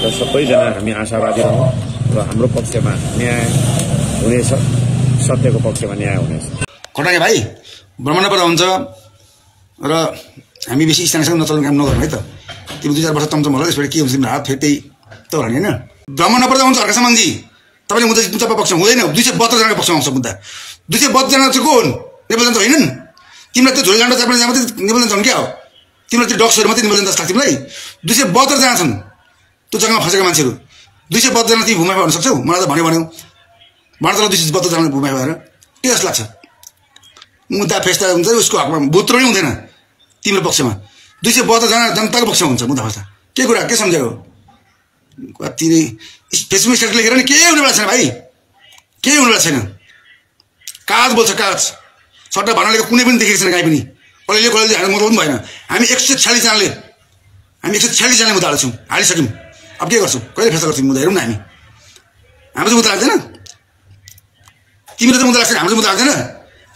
र सबैजना हामी आशावादी रहौँ र हाम्रो पक्षमा न्याय हुनेछ सत्यको पक्षमा न्याय हुनेछ खटाके भाइ पर्दा हुन्छ र हामी बेसी स्थानीयसँग नचल्ने काम नगरौँ है त तिम्रो दुई चार वर्ष चम्चम होला त्यसबाट के हुन्छ तिम्रो हात फेरि त होला नि होइन भ्रमण नपर्दा हुन्छ अर्का सामानजी तपाईँले मुद्दा तपाईँ पक्ष हुँदैन दुई सय बहत्तरजनाको पक्षमा आउँछ मुद्दा दुई सय बहत्तरजना चाहिँ को हुन् नेपाल जनता होइनन् तिमीलाई त्यो झोल जाँडा चार जाँदा नेपाल जनता हुन् क्या हो तिमीलाई त्यो डक्सहरू मात्रै नेपाल जस्तो लाग्छ तिमीलाई दुई सय बहत्तरजना छन् त्यो जग्गामा फँसेका मान्छेहरू दुई सय बहत्तरजना तिमी भूमिमा भन्न सक्छौ? मलाई त भन्यो भन्यो। भन त दुई सय बहत्तरजना भूमिमा भएर। के जस्तो लाग्छ। मुद्दा फेस्ता हुन्छ उसको हकमा भुत्रो नै हुँदैन तिम्रो पक्षमा। दुई सय बहत्तरजना जनताको पक्षमा हुन्छ मुद्दा फेस्ता। के कुरा के सम्झेको कति नै फेसबुक स्टेटस लेखेर नि केही हुनेवाला छैन भाइ। केही हुनेवाला छैन। कागज बोल्छ कागज सट्टा भन्नाले कुनै पनि देखेको छैन काहीँ पनि। कसैले कसैले हाल्नु मतलब पनि भएन। हामी एक सय छ्यालिसजनाले हामी एक सय छ्यालिसजनाले मुद्दा हाल्छौँ। हालिसक्यौँ। अब के गर्छौँ? कहिले फेसला गर्छौँ? मुद्दा हेरौँ न हामी। हाम्रो चाहिँ मुद्दा लाग्दैन। तिम्रो त मुद्दा लाग्छ हाम्रो चाहिँ मुद्दा लाग्दैन।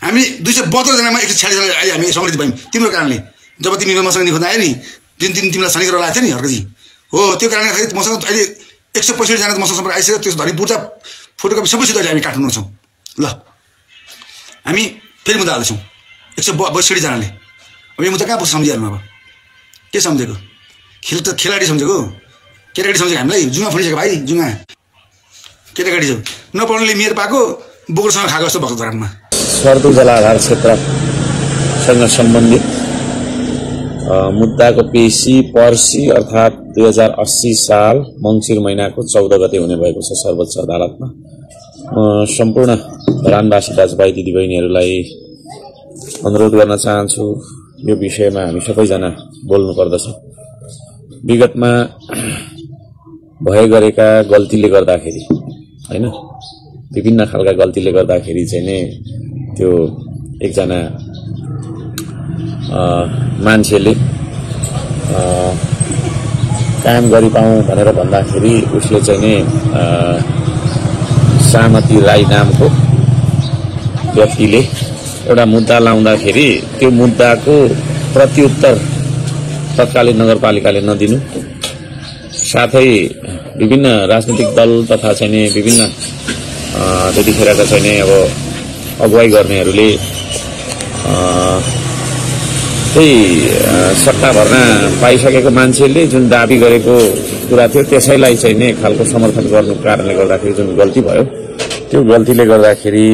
हामी दुई सय बहत्तरजनामा एक सय छ्यालिसजना अहिले हामी समृद्धि भयौँ। तिम्रो कारणले। जब तिमी मसँग निखोज्दा आयो नि जुन दिन तिमीलाई शनि गरेर लागेको थियो नि हर्कजी हो त्यो कारणले गर्दाखेरि मसँग अहिले एक सय पैँसठीजना मसँग सम्पर्क आइसक्यो। त्यो धरि बुर्ता फोटोकपी सबैसित अहिले हामी काठमाडौँ छौँ। ल हामी फेरि मुद्दा हाल्दैछौँ। एक सय बैसठीजनाले अब यो मुद्दा कहाँ पुग्छ सम्झिहाल्नु अब? के सम्झेको? खेल त खेलाडी सम्झेको केटाकेटी सम्झेको हामीलाई? जुङ्गा फुलिसक्यो भाइ जुङ्गा केटाकेटी छ। नपढ्नुले मेयर पाएको बोकरसँग खाएको जस्तो भएको धरानमा सर्दो जलाधार क्षेत्रसँग सम्बन्धित मुद्दाको पेशी पर्सि अर्थात् दुई हजार अस्सी साल मङ्सिर महिनाको चौध गते हुने भएको छ सर्वोच्च अदालतमा। सम्पूर्ण धरानवासी दाजुभाइ दिदीबहिनीहरूलाई अनुरोध गर्न चाहन्छु यो विषयमा हामी सबैजना बोल्नु पर्दछ विगतमा भए गरेका गल्तीले गर्दाखेरि होइन? विभिन्न खालका गल्तीले गर्दाखेरि चाहिँ नै त्यो एकजना मान्छेले काम गरिपाउँ भनेर भन्दाखेरि उसले चाहिँ नि सामती राई नामको व्यक्तिले एउटा मुद्दा लाउँदाखेरि त्यो मुद्दाको प्रत्युत्तर तत्कालीन नगरपालिकाले नदिनु। साथै विभिन्न राजनैतिक दल तथा चाहिँ नि विभिन्न त्यतिखेरका नि अब अगुवाई गर्नेहरूले त्यही सट्टा भर्ना पाइसकेको मान्छेले जुन दाबी गरेको कुरा थियो त्यसैलाई चाहिँ नै खालको समर्थन गर्नुको कारणले गर्दाखेरि जुन गल्ती भयो। त्यो गल्तीले गर्दाखेरि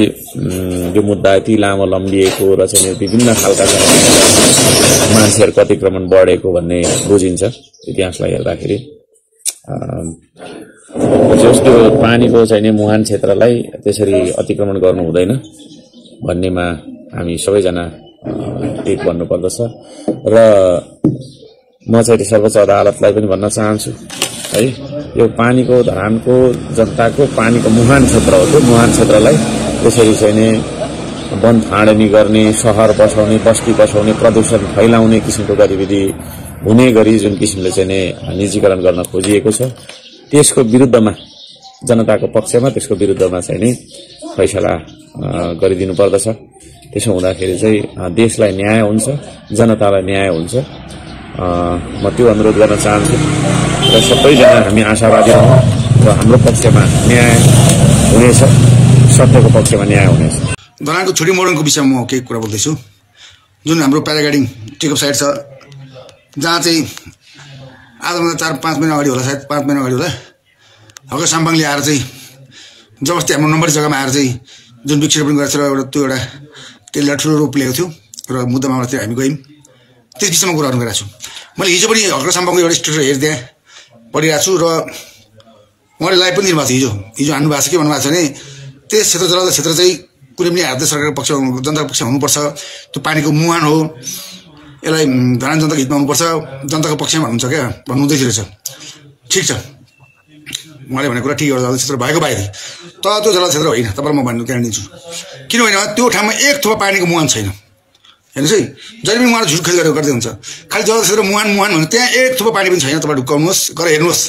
यो मुद्दा यति लामो लम्बिएको र चाहिँ विभिन्न खालका मान्छेहरूको अतिक्रमण बढेको भन्ने बुझिन्छ। इतिहासलाई हेर्दाखेरि अम, जस त्यो पानीको चाहिँ नि मुहान क्षेत्रलाई त्यसरी अतिक्रमण गर्नु हुँदैन भन्नेमा हामी सबैजना एक भन्नुपर्दछ र म चाहिँ सर्वोच्च अदालतलाई पनि भन्न चाहन्छु है। यो पानीको धरानको जनताको पानीको मुहान क्षेत्र हो त्यो। मुहान क्षेत्रलाई त्यसरी चाहिँ नि वन फाँडनी गर्ने सहर बसाउने बस्ती बसाउने प्रदूषण फैलाउने किसिमको गतिविधि हुने गरी जुन किसिमले चाहिँ नि निजीकरण गर्न खोजिएको छ त्यसको विरुद्धमा जनताको पक्षमा त्यसको विरुद्धमा चाहिँ नि फैसला गरिदिनु पर्दछ। त्यसो हुँदाखेरि चाहिँ देशलाई न्याय हुन्छ जनतालाई न्याय हुन्छ। म त्यो अनुरोध गर्न चाहन्छु। र सबैजना हामी आशावादी रहौँ र हाम्रो पक्षमा न्याय हुनेछ सत्यको पक्षमा न्याय हुनेछ। धरानको छोटी मोडनको विषयमा म केही कुरा बोल्दैछु। जुन हाम्रो प्याराग्लाइडिङ टेकअप साइट छ जहाँ चाहिँ आजभन्दा चार पाँच महिना अगाडि होला सायद पाँच महिना अगाडि होला। हक साम्बाङले आएर चाहिँ जबरजस्ती हाम्रो नम्बरी जग्गामा आएर चाहिँ जुन वृक्षरोपण गरेको थियो एउटा त्यो एउटा त्यसलाई ठुलो रूप लिएको थियो र मुद्दा मामलातिर हामी गयौँ। त्यस विषयमा कुराहरू गरिरहेको छु। मैले हिजो पनि हक साम्बाङको एउटा स्टोरी हेरिदिएँ पढिरहेको छु र उहाँले लाइभ पनि दिनुभएको थियो हिजो। हिजो हान्नु भएको छ के भन्नुभएको छ भने त्यस क्षेत्र जलाउँदा क्षेत्र चाहिँ कुनै पनि हात सरकारको पक्ष जनताको पक्ष हुनुपर्छ। त्यो पानीको मुहान हो। यसलाई धरान जनताको हितमा हुनुपर्छ जनताको पक्षमा हुनुहुन्छ क्या भन्नुहुँदै थियो रहेछ। ठिक छ। उहाँले भनेको कुरा ठिक हो जल क्षेत्र भएको बाहिर। तर त्यो जल क्षेत्र होइन तपाईँलाई म भन्नु कारण दिन्छु। किनभने त्यो ठाउँमा एक थोपा पानीको मुहान छैन। हेर्नुहोस् है जहिले पनि उहाँले झुट खेल गरेर गर्दै हुन्छ। खालि जल क्षेत्र मुहान मुहान भन्नु त्यहाँ एक थोपा पानी पनि छैन। तपाईँ ढुक्काउनुहोस् गरेर हेर्नुहोस्।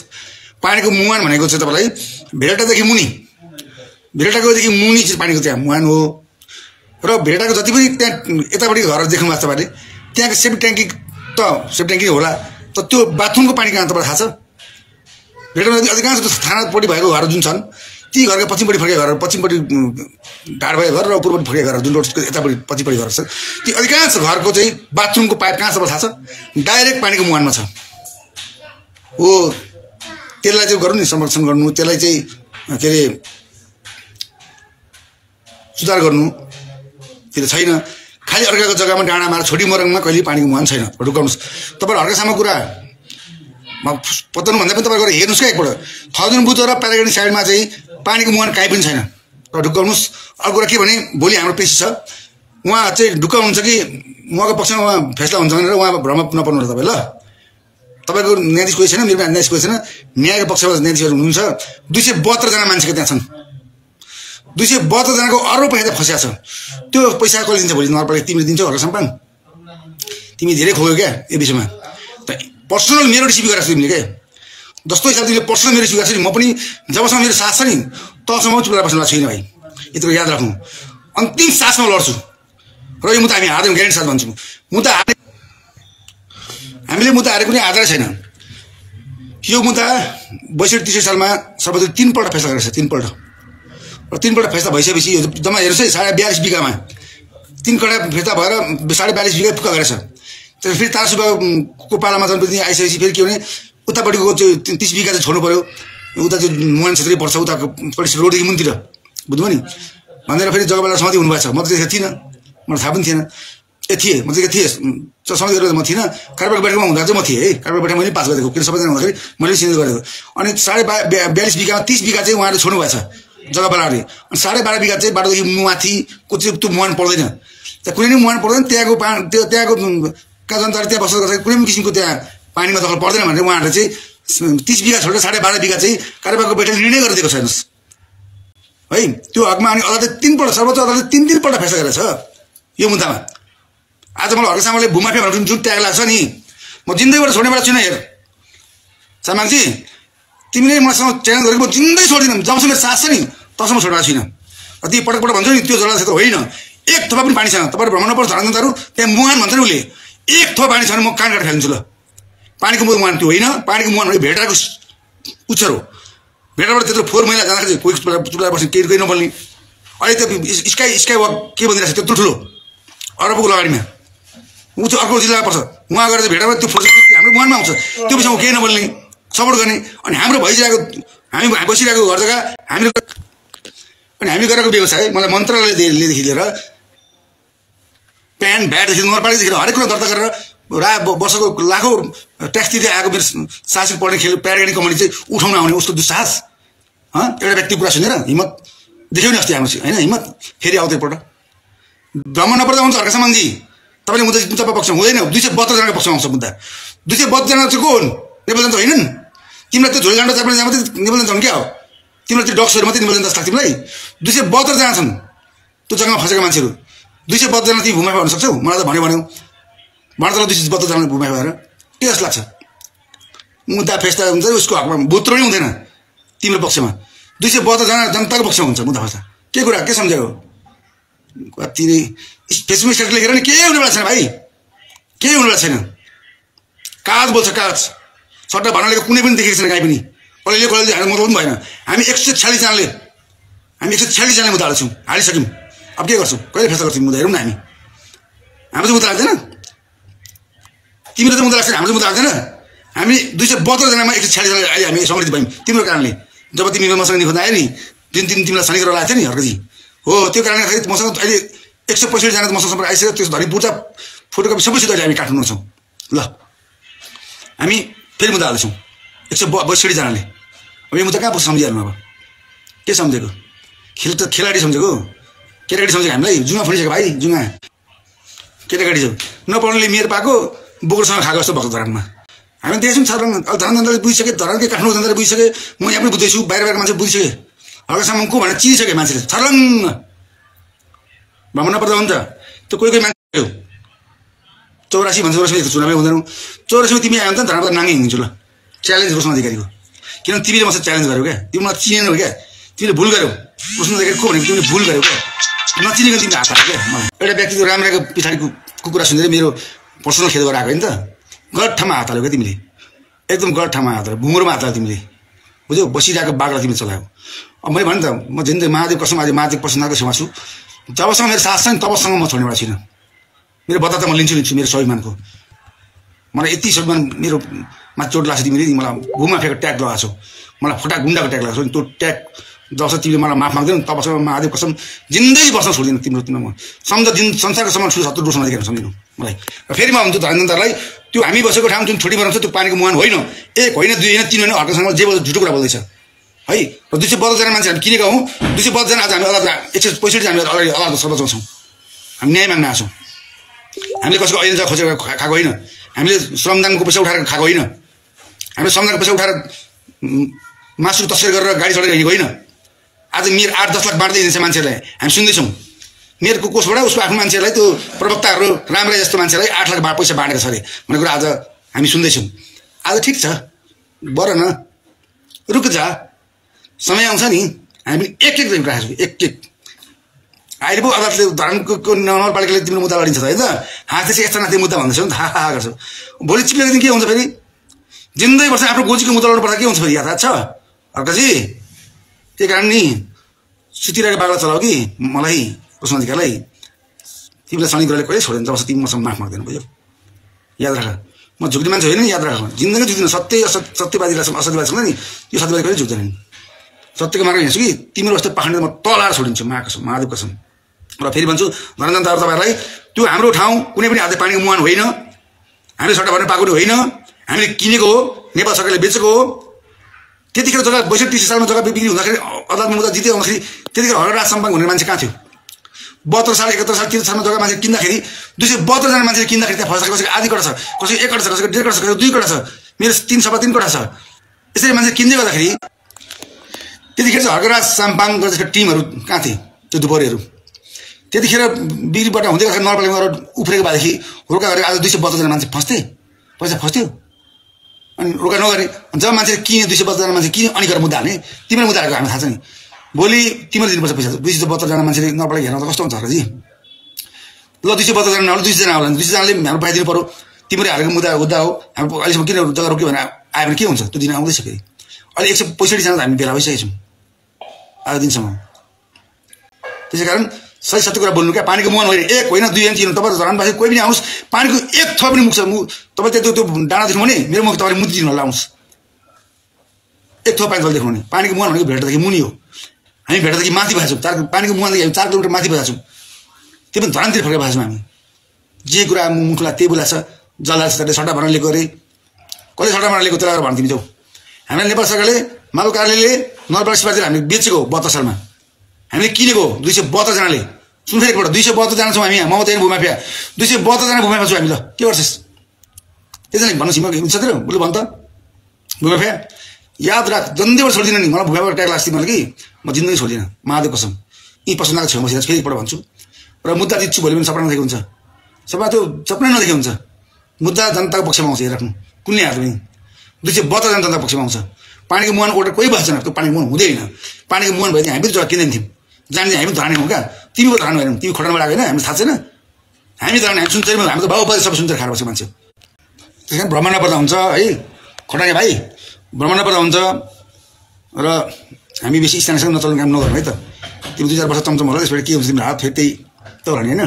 पानीको मुहान भनेको चाहिँ तपाईँलाई भेडाटादेखि मुनि। भेडाटाकोदेखि मुनि चाहिँ पानीको त्यहाँ मुहान हो। र भेडाटाको जति पनि त्यहाँ यतापट्टि घर देख्नु भएको छ तपाईँले त्यहाँको सेफ्टी ट्याङ्की त सेफ्टी ट्याङ्की होला। त त्यो बाथरुमको पानी कहाँ तपाईँलाई थाहा छ? भेटमा अधिकांश थानापट्टि भएको घरहरू जुन छन् ती घरका पश्चिमपट्टि फर्केका घरहरू पश्चिमपट्टि ढाड भएको घर र पूर्वपट्टि फर्केका घरहरू जुन रोडको यतापट्टि पछिपट्टि घर छ। ती अधिकांश घरको चाहिँ बाथरुमको पाइप कहाँ थाहा छ? डाइरेक्ट पानीको मुहानमा छ। हो त्यसलाई चाहिँ गर्नु नि संरक्षण गर्नु त्यसलाई चाहिँ के अरे सुधार गर्नु। त्यो छैन। खालि अर्काको जग्गामा डाँडा मार छोडी मरङमा कहिले पानीको मुहान छैन। ढुकाउनुहोस् तपाईँहरू अर्कासम्म कुरा म पत्ताउनु भन्दा पनि तपाईँहरू हेर्नुहोस् क्या एकपल्ट। थाउजन्ड बुथ र प्याराग्राउन्ड साइडमा चाहिँ पानीको मुहान काहीँ पनि छैन। र ढुकाउनुहोस् अर्को कुरा के भने भोलि हाम्रो पेसी छ। उहाँ चाहिँ ढुकाउनुहुन्छ कि उहाँको पक्षमा उहाँ फैसला हुन्छ भनेर उहाँ भ्रम नपर्नु होला तपाईँ ल। तपाईँको न्यायाधीश कोही छैन मेरो न्यायाधीश कोही छैन। न्यायको पक्षमा न्यायाधीशहरू हुनुहुन्छ। दुई सय बहत्तरजना मान्छेको त्यहाँ छन्। दुई सय बहत्तरजनाको अरब पैसा त्यहाँ फसिया छ त्यो पैसा कसले दिन्छ भोलि तिमीले दिन्छौ हर्क सम्पान तिमी धेरै खोग्यौ क्या यो विषयमा। त पर्सनल मेरो रिसिभ गरेको छु तिमीले क्या जस्तो हिसाब तिमीले पर्सनल मेरो रिसिभ गरेको नि म पनि जबसम्म मेरो साथ छ नि तबसम्म चुप्ला बस्नु छैन भाइ। यत्रो याद राख्नु अन्तिम सासमा लड्छु। र यो मुद्दा हामी हार्दैनौँ ग्यारेन्टी साथ भन्छु। मुद्दा हारे हामीले मुद्दा हारेको कुनै आधारै छैन। यो मुद्दा बैसठी त्रिसठी सालमा सर्वोच्च तिनपल्ट फैसला गरेको छ तिनपल्ट। र तिनपल्ट फैसला भइसकेपछि यो जम्मा हेर्नुहोस् है साढे बयालिस बिघामा। तिन कटा फिर्ता भएर साढे बयालिस बिघा पुग्का गरेछ। त्यस फेरि तार सुब्बाको पालामा जनप्रतिनिधि आइसकेपछि फेरि के भने उतापट्टिको त्यो तिस बिघा चाहिँ छोड्नु पऱ्यो उता त्यो मोहन क्षेत्रै पर्छ उताको पल्ट रोडदेखि मुनतिर बुझ्नुभयो नि? भनेर फेरि जग्गाबाट सधैँ हुनुभएको छ। म त त्यतिखेर थिइनँ। मलाई थाहा पनि थिएन। ए थिएँ। म चाहिँ थिएँ। सधैँ गरेर म थिइनँ। कारबार बैठकमा हुँदा चाहिँ म थिएँ है। कारबार बैठक मैले पास गरेको किन सबैजना हुँदाखेरि मैले सिन्जो गरेको। अनि साढे बा बया- बयालिस बिघामा तिस बिघा चाहिँ उहाँले छोड्नु भएको छ। जग्गा बालाले अनि साढे बाह्र बिघा चाहिँ बाटोदेखि माथिको चाहिँ त्यो मुहान पर्दैन। त्यहाँ कुनै पनि मुहान पर्दैन त्यहाँको पा त्यो त्यहाँको का जनताले त्यहाँ बसोबास गर्छ कुनै पनि किसिमको त्यहाँ पानीमा दखल पर्दैन भनेर उहाँहरूले चाहिँ तिस बिघा छोडेर साढे बाह्र बिघा चाहिँ कार्यवाहीको बैठक निर्णय गरिदिएको छ हेर्नुहोस् है? त्यो हकमा अनि अदालतले तिनपल्ट सर्वोच्च अदालतले तिन तिनपल्ट फैसला गरेको छ यो मुद्दामा। आज मलाई हर्कसामाले भूमाफिया भनेर जुन ट्याग लाग्छ नि म जिन्दगीबाट छोड्नेबाट छुइनँ हेर। सामाङजी तिमीले मसँग च्यालेन्ज गरेको म जिन्दै छोड्दिनँ जबसम्म सास छ नि। तबसम्म छोडेको छुइनँ र ती पटक पटक भन्छ नि त्यो जला क्षेत्र होइन। एक थोपा पनि पानी छैन। तपाईँहरू भ्रमण पर्छ धराजनताहरू त्यहाँ मुहान भन्छ नि उसले। एक थोपा पानी छैन म कान काटेर फालिदिन्छु ल। पानीको मुहान त्यो होइन। पानीको मुहान भने भेटाको उच्छर हो। भेटाबाट त्यत्रो फोहोर मैला जाँदाखेरि कोही चुला बस्ने केही केही नबोल्ने। अहिले त्यो स्काई स्काई वक के भनिरहेको छ त्यत्रो ठुलो। अरबको लगाडीमा। ऊ चाहिँ अर्को जिल्ला पर्छ। उहाँ गएर चाहिँ भेटामा त्यो फोर्स हाम्रो मुहानमा आउँछ। त्यो विषयमा केही नबोल्ने। सपोर्ट गर्ने। अनि हाम्रो भइसकेको हामी बसिरहेको घर जग्गा हामीले अनि हामी गरेको व्यवसाय मलाई मन्त्रालयदेखि लिएर प्यान भ्याटदेखि नगरपालिकादेखि हरेक कुरा दर्ता गरेर रा वर्षको लाखौँ ट्याक्स दिँदै आएको मेरो सासिक पढ्ने खेल प्याराग्यानिक कम्पनी चाहिँ उठाउन आउने उसको दुस्साहस। एउटा व्यक्ति कुरा सुनेर हिम्मत देख्यौ नि अस्ति हाम्रो होइन? हिम्मत फेरि आउँदै एकपल्ट। भ्रमण नपर्दा हुन्छ अर्का सामानजी तपाईँले मुद्दा तपाईँ पक्षमा हुँदैन। दुई सय बहत्तरजनाको पक्षमा आउँछ मुद्दा। दुई सय बहत्तरजना चाहिँ को हुन्? नेपाल जनता होइनन्। तिमीलाई त्यो झोली जाँडा नेपाल जनता हुन् क्या हो? तिमीलाई त्यो डक्सहरू मात्रै जनता जस्तो लाग्छ तिमीलाई। दुई सय बहत्तरजना छन् त्यो जग्गामा फँसेका मान्छेहरू। दुई सय बहत्तरजना तिमी भूमिमा भन्न सक्छौ? मलाई त भन्यो भन्यौ। भन त दुई सय बहत्तरजना भूमिमा भएर। के जस्तो लाग्छ? मुद्दा फेस्ता हुन्छ उसको हकमा भुत्रो नै हुँदैन तिम्रो पक्षमा। दुई सय बहत्तरजना जनताको पक्षमा हुन्छ मुद्दा फेस्ता। के कुरा? के सम्झेको कति नै फेसबुक स्टेटस लेखेर नि केही हुनेवाला छैन भाइ। केही हुनेवाला छैन। कागज बोल्छ कागज सट्टा भन्नाले कुनै पनि देखेको छैन काहीँ पनि। कसैले कसैले हाल्नु मतलब पनि भएन। हामी एक सय छ्यालिसजनाले हामी एक सय छ्यालिसजनाले मुद्दा हाल्छौँ। हालिसक्यौँ। अब के गर्छौँ? कहिले फैसला गर्छौँ? मुद्दा हेरौँ न हामी। हाम्रो चाहिँ मुद्दा लाग्दैन तिम्रो चाहिँ मुद्दा लाग्छ हाम्रो चाहिँ मुद्दा लाग्दैन। हामी दुई सय बहत्तरजनामा एक सय छ्यालिसजना अहिले हामी समृद्धि भयौँ। तिम्रो कारणले। जब तिमी मसँग निखोज आयो नि जुन दिन तिमीलाई शनि गरेर लाग्थ्यो नि हर्कजी। हो त्यो कारणले गर्दाखेरि मसँग अहिले एक सय पैँसठीजना त मसँग सम्पर्क आइसक्यो। त्यस धरि बुर्जा फोटोकपी सबैसित अहिले हामी काठमाडौँ छौँ। ल। हामी फेरि मुद्दा हाल्छौँ एक सय बैसठीजनाले अब यो मुद्दा कहाँ पुग्छ सम्झिहाल्नु अब के सम्झेको खेल त खेलाडी सम्झेको केटाकेटी सम्झेको हामीलाई जुङ्गा फुलिसक्यो भाइ जुङ्गा केटाकेटी छ नपढ्नेले मेयर पाएको बोकरसँग खाएको जस्तो भएको धरानमा हामी देख्छौँ छर्लङ अब धरान जनताले बुझिसके धरानकै काठमाडौँ जनताले बुझिसके म यहाँ पनि बुझ्दैछु बाहिर बाहिर मान्छे बुझिसके हल्कासम्म को भनेर चिनिसके मान्छेले छर्लङ भ्रमण नपर्दा हुन्छ त्यो कोही कोही मान्छे चौरासी भन्छ चौरासी चुनावै हुँदैन चौरासीमा तिमी आयो भने त धरानबाट नाङ्गे हिँड्छु ल च्यालेन्ज रोशन अधिकारीको किन तिमीले मसँग च्यालेन्ज गर्यौ क्या तिमी मलाई चिनेनौ क्या तिमीले भुल गर्यौ रोशन अधिकारी को भनेको तिमीले भुल गर्यौ क्या नचिनेको तिमीले हात हाल्यो क्या एउटा व्यक्तिको राम्राको पछाडिको कुकुरा सुनेर मेरो पर्सनल खेल गरेर आएको होइन त गलत ठाउँमा हात हाल्यो क्या तिमीले एकदम गलत ठाउँमा हात हाल्यो भुँगरोमा हात हाल्यो तिमीले बुझ्यौ बसिरहेको बाघलाई तिमीले चलायो अब मैले भने त म जिन्दगी महादेव कसम आज महादेव प्रसन्नको छेउमा छु जबसम्म मेरो सास छ नि तबसम्म म छोड्नेबाट छुइनँ मेरो बता त म लिन्छु लिन्छु मेरो स्वाभिमानको मलाई यति स्वाभिमान मेरो मा चोट लाग्छ तिमीले नि मलाई घुममा फेको ट्याग लगाएको छौ। मलाई फुटा गुन्डाको ट्याग लगाएको छौ। त्यो ट्याग जबसम्म तिमीले मलाई माफ माग्दैन तबसम्म महादेव कसम जिन्दगी बस्न छोड्दिनँ तिम्रो तिम्रो म। सम्झ दिन संसारको सम्म ठुलो सत्तर डोसमा देखेर सम्झिनु मलाई। फेरि म भन्छु धरेन्द्रलाई त्यो हामी बसेको ठाउँ जुन छोटी बनाउँछ त्यो पानीको मुहान होइन। एक होइन दुई होइन तिन होइन अर्कोसँग जे बोल्छ झुटो कुरा बोल्दैछ। है? र दुई सय बत्तरजना मान्छे हामी किनेका हौँ। दुई सय बत्तरजना आज हामी अदालत एक सय पैँसठी हामी अगाडि सर्व जान्छौँ हामी न्याय माग्न आएको छौँ। हामीले कसैको अहिले खोजेर खाएको होइन। हामीले श्रमदानको पैसा उठाएर खाएको होइन। हामीले श्रमदानको पैसा उठाएर मासु तस्करी गरेर गाडी चढेर हिँडेको होइन। आज मेरो आठ दस लाख बाँड्दै हिँड्छ मान्छेलाई हामी सुन्दैछौँ। मेरको कोषबाट उसको आफ्नो मान्छेलाई त्यो प्रवक्ताहरू राम्रै जस्तो मान्छेलाई आठ लाख पैसा बाँडेको छ अरे भन्ने कुरा आज हामी सुन्दैछौँ। आज ठिक छ। बर न। रुक जा। समय आउँछ नि। हामी एक एक दिन राखेको छौँ। एक एक। अहिले पो अदालतले धरानको को नगरपालिकाले तिम्रो मुद्दा लडिन्छ त होइन? त हाँस चाहिँ यस्तो नाथे मुद्दा भन्दैछौ नि त। हा हा गर्छौ। भोलि चिप्लेको दिन के हुन्छ फेरि? जिन्दै वर्ष आफ्नो गोजीको मुद्दा लड्नु पर्दा के हुन्छ फेरि याद छ? अर्काजी त्यही कारण नि? सुतिरहेको बाग्ला चलाऊ कि? मलाई प्रश्न अधिकारलाई तिमीलाई शनि कहिले छोडेन? जबसम्म तिमी मसँग माफ माग्दैन बुझ्यौ याद राख। म झुक्ने मान्छे होइन नि याद राख। जिन्दगी झुक्दिनँ। सत्य असत सत्यवादीलाई असत्यवादीसँग नि। त्यो सत्यवादी कहिले झुक्दैन? नि सत्यको मार्ग हिँड्छु कि? तिम्रो जस्तो पाखण्ड म तलाएर छोडिन्छु महाकसम महादेव कसम। र फेरि भन्छु धनजन दार तपाईँहरूलाई त्यो हाम्रो ठाउँ कुनै पनि हातले पानीको मुहान होइन। हामीले सट्टा भर्ने पाएको होइन। हामीले किनेको हो नेपाल सरकारले बेचेको हो। त्यतिखेर जग्गा बैसठी तिस सालमा जग्गा बिक्री हुँदाखेरि अदालतमा मुद्दा जित्दै आउँदाखेरि त्यतिखेर हरराज सम्पाङ हुने मान्छे कहाँ थियो? बहत्तर साल एकहत्तर साल त्रिहत्तर सालमा जग्गा मान्छे किन्दाखेरि दुई सय बहत्तरजना मान्छेले किन्दाखेरि त्यहाँ फर्स्ट कसैको आधी कटा छ कसैको एक कटा छ कसैको डेढ कटा छ कसैको दुई कटा छ मेरो तिन सभा तिन कटा छ। यसरी मान्छे किन्दै गर्दाखेरि त्यतिखेर चाहिँ हर्कराज साम्पाङ जस्तो टिमहरू कहाँ थिए? त्यो दुपहरीहरू। त्यतिखेर बिक्रीबाट हुँदै गर्दाखेरि नगरपालिकामा गएर उफ्रेको भएदेखि रोका गरेर आज दुई सय बत्तरजना मान्छे फस्थे। पैसा फस्थ्यो। अनि रोका नगरे जब मान्छेले किने दुई सय बत्तरजना मान्छे किने अनि गएर मुद्दा हाल्ने तिमीले मुद्दा हालेको हामीलाई थाहा छ नि भोलि तिमीले दिनुपर्छ पैसा दुई सय बत्तरजना मान्छेले नगरपालिका हेर्न त कस्तो हुन्छ हर्कजी? ल दुई सय बत्तरजना नआउनु दुई सयजना आउला दुई सयजनाले हाम्रो पाइदिनु पऱ्यो तिमीले हालेको मुद्दा मुद्दा हो। हाम्रो अहिलेसम्म किन जग्गा रोक्यो भने आयो भने के हुन्छ? त्यो दिन आउँदैछ फेरि। अहिले एक सय पैँसठीजना त हामी भेला भइसकेको छौँ। आज दिनसम्म। त्यसै कारण सही सत्य कुरा बोल्नु क्या? पानीको मुहान होइन। एक होइन दुई होइन तिन तपाईँ धरानवासी कोही पनि आउनुहोस्। पानीको एक थो पनि मुख छ। मु तपाईँ त्यो त्यो डाँडा देख्नु भने मेरो मुख तपाईँले मुति दिनु होला आउनुहोस्। एक थो पानी जल देख्नु पानीको मुहान भनेको भेटदेखि मुनि हो। हामी भेटदेखि माथि भएको छौँ चार पानीको मुहानदेखि हामी चार किलोमिटर माथि भएको छौँ त्यो पनि धरानतिर फर्केर भएको छौँ हामी। जे कुरा मुखलाई त्यही बोलाएको छ जल्लाले सट्टा भर्न लिएको अरे कसले सट्टा भर्न लिएको त्यसलाई भन्न हामीलाई नेपाल सरकारले मालु कार्यालयले नगरपालिका हामीले बेचेको बहत्तर सालमा। हामीले किनेको दुई सय बहत्तरजनाले सुन फेरि एकपल्ट दुई सय बहत्तरजना छौँ हामी। यहाँ ममता भूमाफिया। दुई सय बहत्तरजना भूमाफिया छौँ हामी ल के गर्छस्? त्यसैले भन्नुहोस् हिमाल हुन्छ तेरो। उसले भन् त। भूमाफिया याद राख। जन्दैबाट छोड्दिनँ नि। मलाई भूमाफिया ट्याग लाग्छ मलाई कि? म जिन्दगी छोड्दिनँ। महादेव कसम। यी पसन्दाको छेउमा छु फेरि एकपल्ट भन्छु। र मुद्दा जित्छु भोलि पनि सपना नदेखेको हुन्छ। सपना त्यो सपना नदेखेको हुन्छ। मुद्दा जनताको पक्षमा आउँछ हेरिराख्नु कुनै हात पनि दुई सय बहत्तरजना जनताको पक्षमा आउँछ। पानीको मुहान ओटेर कोही बस्दैन। त्यो पानीको मुहान हुँदैन पानीको मुहान भयो भने हामी पनि जग्गा किन्दैन थियौँ। जाने हामी धराने हौँ क्या। तिमी धरानु होइन तिमी आएको होइन हामीलाई थाहा छैन। हामी धराने हामी सुन्छ हामी त बाजे सबै सुन्छ खाएर बसेको मान्छे त्यस कारण भ्रमण नपर्दा हुन्छ है। खोटाके भाइ भ्रमण नपर्दा हुन्छ र हामी बेसी स्थानीयसँग नचल्ने काम नगरौँ है त। तिमी दुई चार वर्ष चम्चम होला त्यसबाट के हुन्छ तिम्रो हात फेरि त्यही त भने होइन।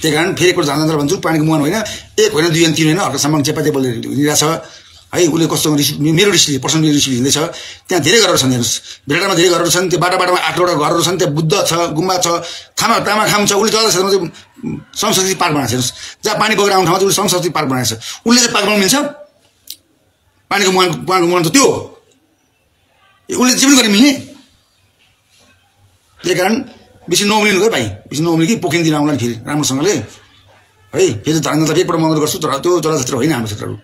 त्यही कारण फेरि एकपल्ट जान भन्छु पानीको मुहान होइन एक होइन दुई होइन तिन होइन अर्कोसम्म चेपाते बोलेर हिँडिरहेछ है उसले कस्तो मेरो रिसले पर्सनली रिस हिँड्दैछ त्यहाँ धेरै घरहरू छन् हेर्नुहोस्। भेडामा धेरै घरहरू छन् त्यो बाटो बाटोमा आठ नौवटा घरहरू छन् त्यहाँ बुद्ध छ गुम्बा छ थामा तामा खाम छ उसले जग्गा क्षेत्रमा चाहिँ संस्कृति पार्क बनाएको छ हेर्नुहोस्। जहाँ पानी बगेर आउने ठाउँमा चाहिँ उसले संस्कृति पार्क बनाएको छ। उसले चाहिँ पार्क बनाउनु मिल्छ? पानीको मुहान पानीको मुहान त त्यो उसले जीवन गर्ने मिल्ने? त्यही कारण बेसी नउम्रिनु गयो भाइ। बेसी नउम्रि कि पोखिन आउला नि फेरि राम्रोसँगले। है फेरि धरान त फेरिपल्ट मगर गर्छु तर त्यो जग्गा होइन हाम्रो क्षेत्रहरू।